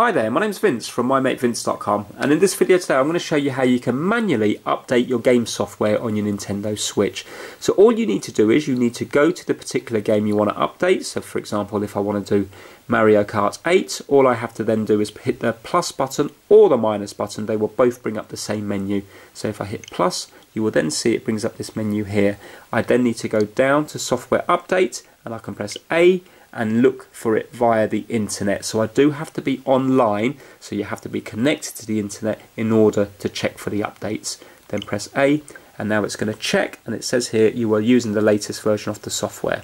Hi there, my name's Vince from mymatevince.com and in this video today I'm going to show you how you can manually update your game software on your Nintendo Switch. So all you need to do is you need to go to the particular game you want to update. So for example if I want to do Mario Kart 8 all I have to then do is hit the plus button or the minus button. They will both bring up the same menu. So if I hit plus you will then see it brings up this menu here. I then need to go down to software update and I can press A and look for it via the internet. So I do have to be online, so you have to be connected to the internet in order to check for the updates. Then press A, and now it's going to check, and it says here you are using the latest version of the software.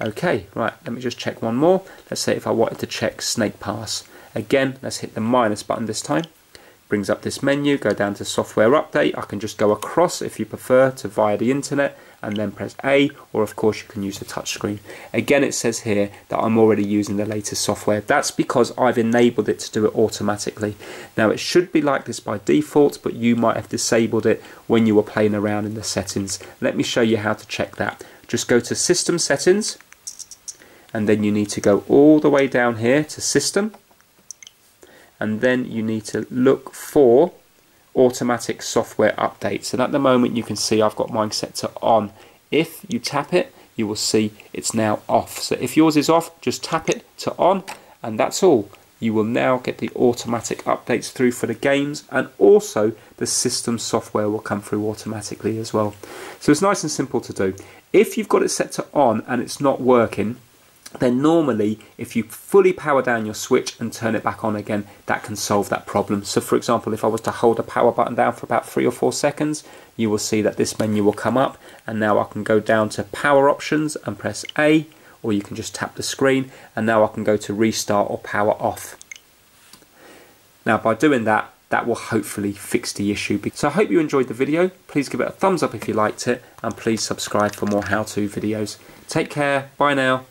Okay, right, let me just check one more. Let's say if I wanted to check Snake Pass. Again, let's hit the minus button this time. Brings up this menu, go down to software update. I can just go across if you prefer to via the internet and then press A or of course you can use the touchscreen. Again it says here that I'm already using the latest software. That's because I've enabled it to do it automatically. Now it should be like this by default but you might have disabled it when you were playing around in the settings. Let me show you how to check that. Just go to system settings and then you need to go all the way down here to system and then you need to look for automatic software updates. And at the moment you can see I've got mine set to on. If you tap it you will see it's now off. So if yours is off just tap it to on and that's all. You will now get the automatic updates through for the games and also the system software will come through automatically as well. So it's nice and simple to do. If you've got it set to on and it's not working then normally if you fully power down your switch and turn it back on again that can solve that problem so for example if I was to hold a power button down for about three or four seconds you will see that this menu will come up and now I can go down to power options and press A or you can just tap the screen and now I can go to restart or power off now by doing that that will hopefully fix the issue. So I hope you enjoyed the video. Please give it a thumbs up if you liked it and please subscribe for more how-to videos. Take care. Bye now.